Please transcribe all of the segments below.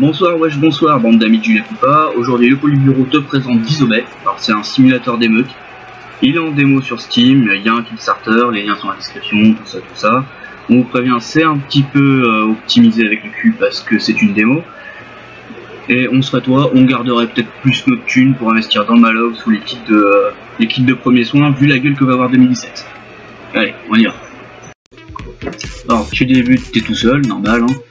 Bonsoir, wesh, bonsoir, bande d'amis du Yakupa. Aujourd'hui, le Polybureau te présente Disobey. Alors, c'est un simulateur d'émeute. Il est en démo sur Steam, il y a un Kickstarter, les liens sont dans la description, tout ça, tout ça. On vous prévient, c'est un petit peu euh, optimisé avec le cul parce que c'est une démo. Et on serait toi, on garderait peut-être plus notre pour investir dans Malox ou les kits de, euh, les de premiers soins, vu la gueule que va avoir 2017. Allez, on y va. Alors, tu débutes, t'es tout seul, normal, hein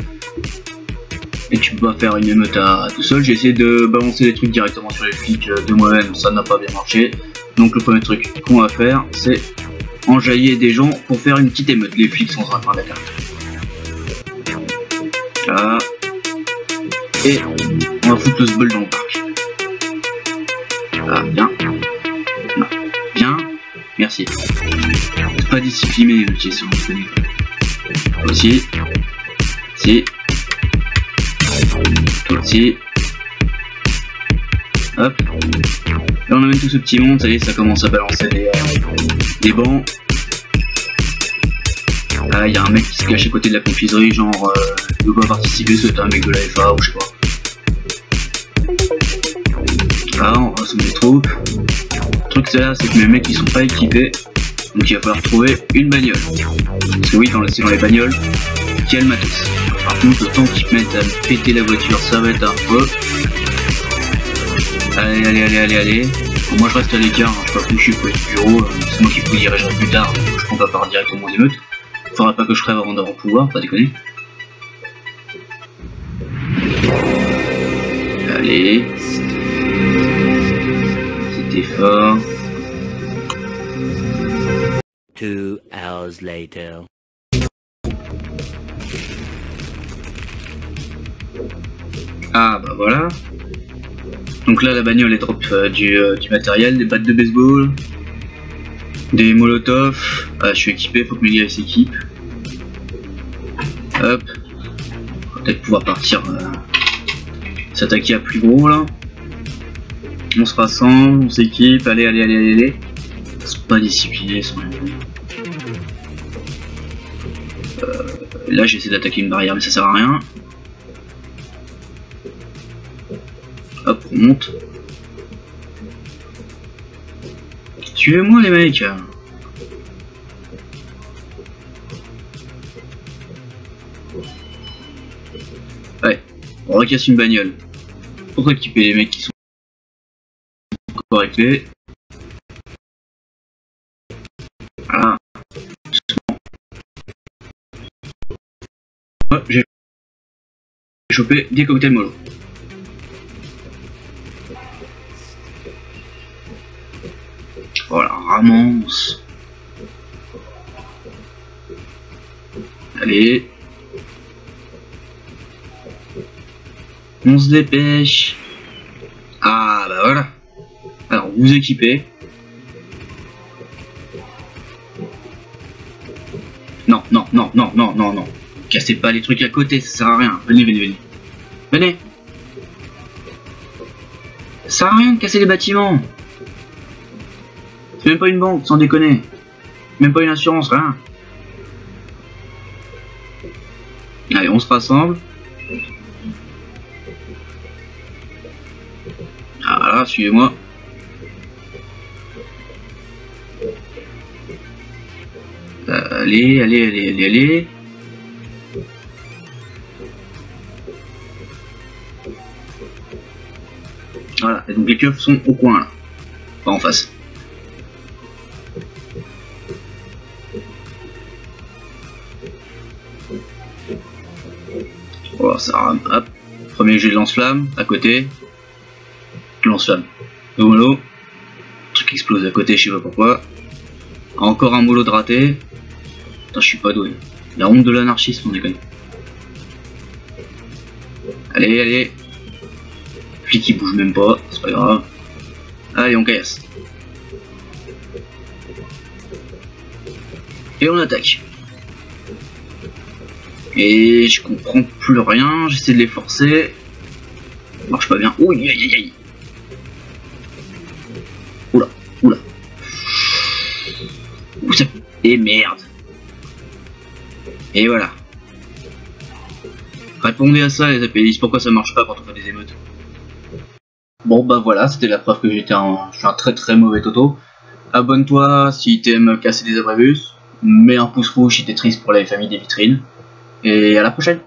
et tu peux pas faire une émeute à, tout seul. J'ai essayé de balancer les trucs directement sur les flics euh, de moi-même, ça n'a pas bien marché. Donc le premier truc qu'on va faire, c'est enjailler des gens pour faire une petite émeute. Les flics sont en train d'attaquer. Là. Et on va foutre le sbul dans le parc. Là, bien. Bien. Merci. Pas discipliné, ok, si on connaît. Aussi. Si. Hop. Là on amène tout ce petit monde, ça y est, ça commence à balancer des, euh, bancs. Ah, il y a un mec qui se cache à côté de la confiserie, genre, euh, il veut pas participer, c'est un mec de la FA ou je sais pas. Là, on va les troupes. Le truc c'est là, c'est que mes mecs ils sont pas équipés, donc il va falloir trouver une bagnole. Parce que oui, dans, dans les bagnoles, il y a le matos. Par contre, le temps qu'ils mettent à péter la voiture, ça va être un peu. Allez, allez, allez, allez, allez. moi, je reste à l'écart, hein. je sais pas suis pour le bureau, euh, c'est moi qui vous dirigerai plus tard, je prends pas part directement aux émeutes. Faudra pas que je crève avant d'avoir pouvoir, pas déconner. Allez. C'était fort. Two hours later. Ah bah voilà. Donc là la bagnole est drop euh, du, euh, du, matériel, des battes de baseball, des molotovs. Ah je suis équipé, faut que mes gars s'équipent. Hop. Peut-être pouvoir partir euh, s'attaquer à plus gros là. On se rassemble, on s'équipe, allez allez allez allez allez. Ils pas disciplinés, ils sont Là j'essaie d'attaquer une barrière mais ça sert à rien. Hop, on monte. Suivez-moi les mecs Ouais, on recasse une bagnole. Pour équiper les mecs qui sont correctés. J'ai chopé des cocktails mollo. Voilà, ramasse. Allez. On se dépêche. Ah bah voilà. Alors vous équipez. Non, non, non, non, non, non, non. Cassez pas les trucs à côté, ça sert à rien. Venez, venez, venez. Venez. Ça sert à rien de casser les bâtiments. C'est même pas une banque, sans déconner. Même pas une assurance, rien. Allez, on se rassemble. Ah, voilà, suivez-moi. Euh, allez, allez, allez, allez, allez. Voilà, et donc les keufs sont au coin là, pas en face. ça rame. Hop. Premier jet de lance-flamme, à côté. Lance-flamme. Mollo. truc explose à côté, je sais pas pourquoi. Encore un mollo de raté. Putain, je suis pas doué. La honte de l'anarchisme, on déconne. Allez, allez. Flic qui bouge même pas, c'est pas grave. Allez, on casse. Et on attaque. Et je comprends plus rien, j'essaie de les forcer. Marche pas bien. Ouh, aïe aïe. Oula, oula. Ouh, ça... Et merde. Et voilà. Répondez à ça les API, pourquoi ça marche pas quand on fait des émeutes Bon bah voilà, c'était la preuve que j'étais un, un très très mauvais toto. Abonne-toi si t'aimes casser des abrébus, mets un pouce rouge si t'es triste pour la famille des vitrines, et à la prochaine